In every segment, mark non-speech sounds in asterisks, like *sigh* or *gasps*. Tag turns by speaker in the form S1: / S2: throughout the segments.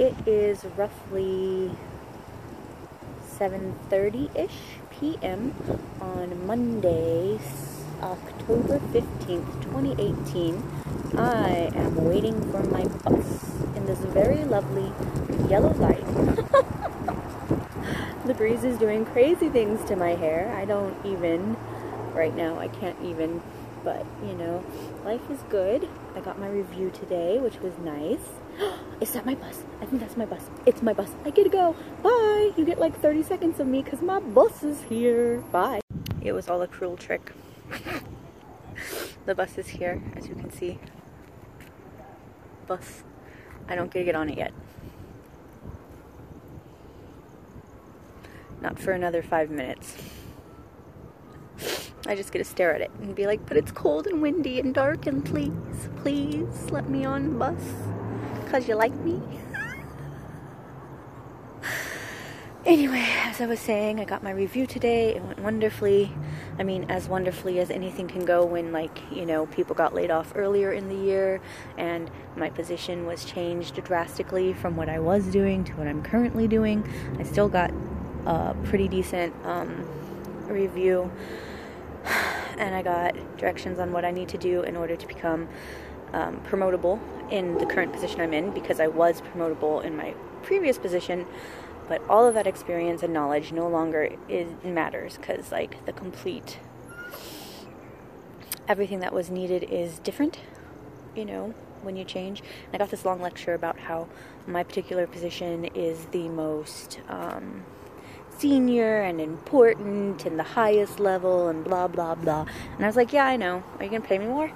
S1: it is roughly 7.30ish p.m. on Monday, October 15th, 2018. I am waiting for my bus in this very lovely yellow light. *laughs* the breeze is doing crazy things to my hair. I don't even, right now, I can't even, but you know, life is good. I got my review today, which was nice. *gasps* Is that my bus? I think that's my bus. It's my bus. I get to go. Bye. You get like 30 seconds of me because my bus is here. Bye. It was all a cruel trick. *laughs* the bus is here, as you can see. Bus. I don't get to get on it yet. Not for another five minutes. I just get to stare at it and be like, but it's cold and windy and dark and please, please let me on the bus because you like me. *laughs* anyway, as I was saying, I got my review today. It went wonderfully. I mean, as wonderfully as anything can go when, like, you know, people got laid off earlier in the year and my position was changed drastically from what I was doing to what I'm currently doing. I still got a pretty decent um, review and I got directions on what I need to do in order to become um, promotable in the current position I'm in because I was promotable in my previous position. But all of that experience and knowledge no longer is matters because like the complete everything that was needed is different. You know, when you change. And I got this long lecture about how my particular position is the most um, senior and important and the highest level and blah blah blah. And I was like, yeah, I know. Are you gonna pay me more?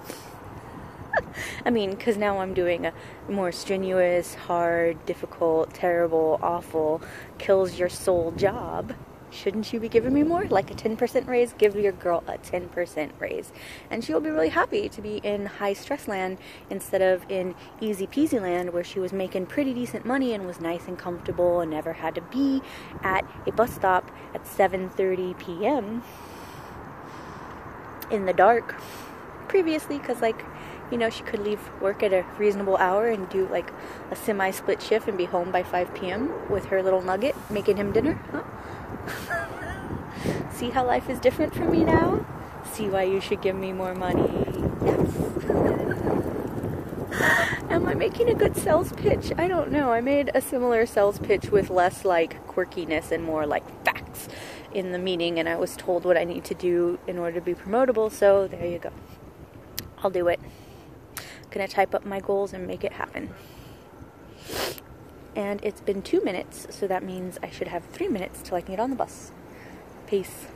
S1: *laughs* I mean, because now I'm doing a more strenuous, hard, difficult, terrible, awful, kills your soul job. Shouldn't you be giving me more? Like a 10% raise? Give your girl a 10% raise. And she'll be really happy to be in high stress land instead of in easy peasy land where she was making pretty decent money and was nice and comfortable and never had to be at a bus stop at 7:30 p.m. in the dark previously cuz like you know, she could leave work at a reasonable hour and do like a semi split shift and be home by 5 p.m. with her little nugget, making him dinner. Huh? See how life is different for me now? See why you should give me more money? Yes. *laughs* Am I making a good sales pitch? I don't know. I made a similar sales pitch with less like quirkiness and more like facts in the meeting, and I was told what I need to do in order to be promotable, so there you go. I'll do it I'm gonna type up my goals and make it happen. And it's been two minutes, so that means I should have three minutes till I can get on the bus. Peace.